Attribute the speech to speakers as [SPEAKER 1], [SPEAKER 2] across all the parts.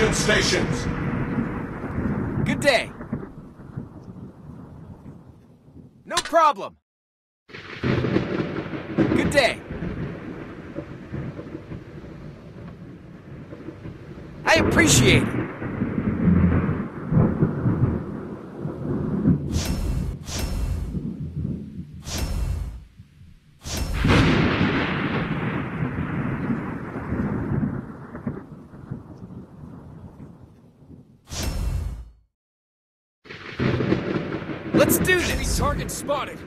[SPEAKER 1] Stations!
[SPEAKER 2] Good day. No problem. Good day. I appreciate it.
[SPEAKER 3] Target spotted.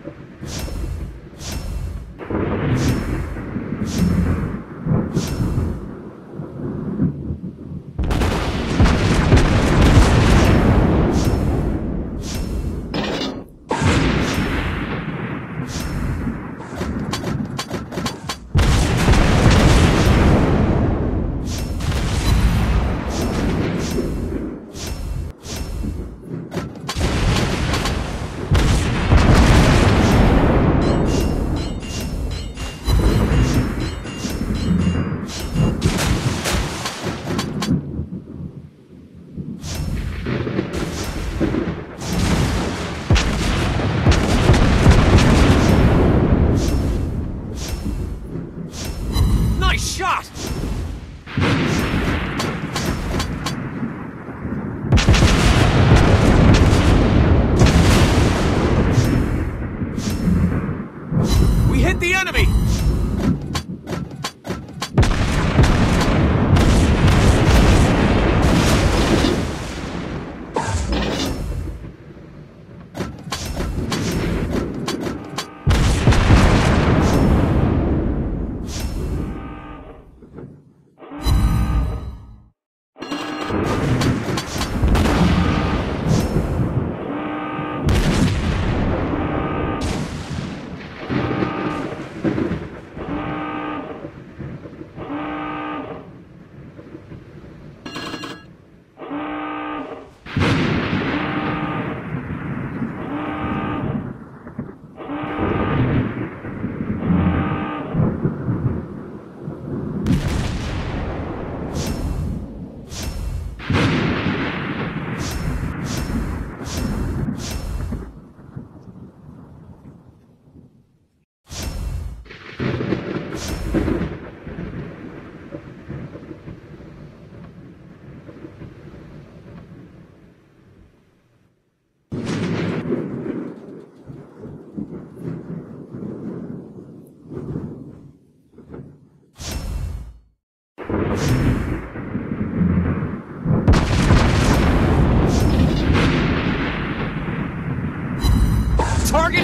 [SPEAKER 2] Target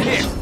[SPEAKER 2] hit!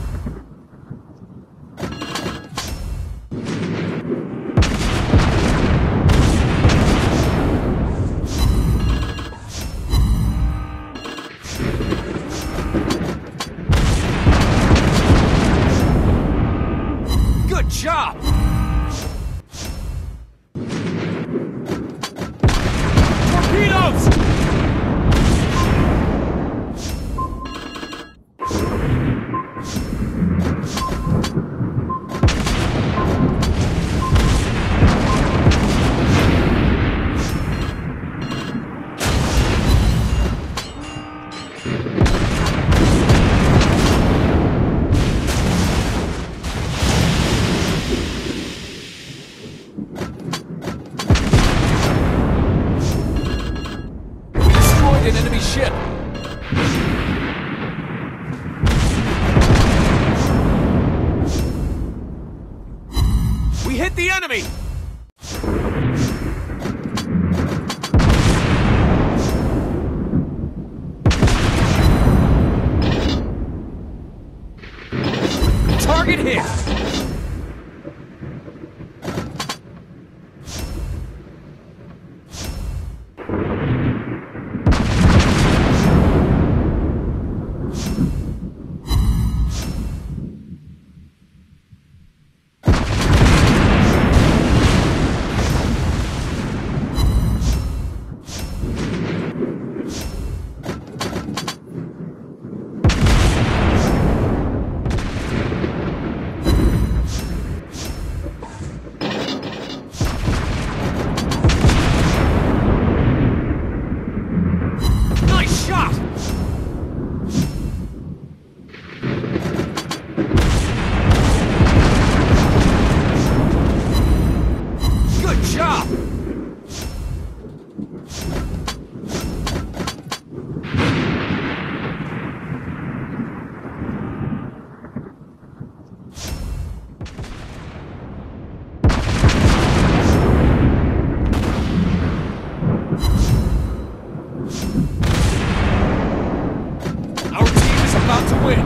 [SPEAKER 2] Hit the enemy! Target hit! shot! out to win.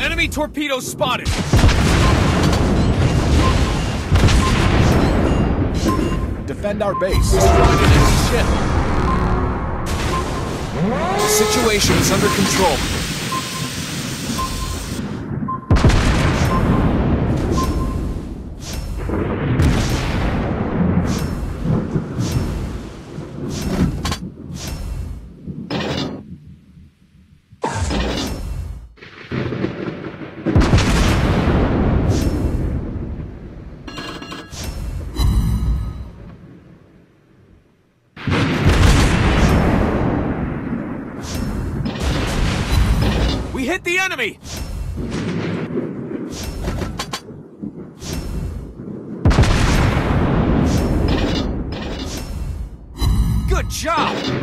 [SPEAKER 2] Enemy torpedo spotted.
[SPEAKER 1] Defend our base.
[SPEAKER 2] Destroy the enemy ship. The situation is under control. Enemy! Good job!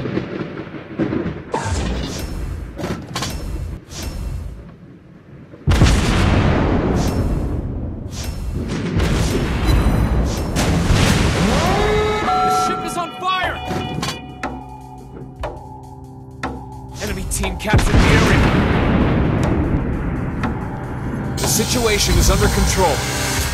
[SPEAKER 2] Situation is under control.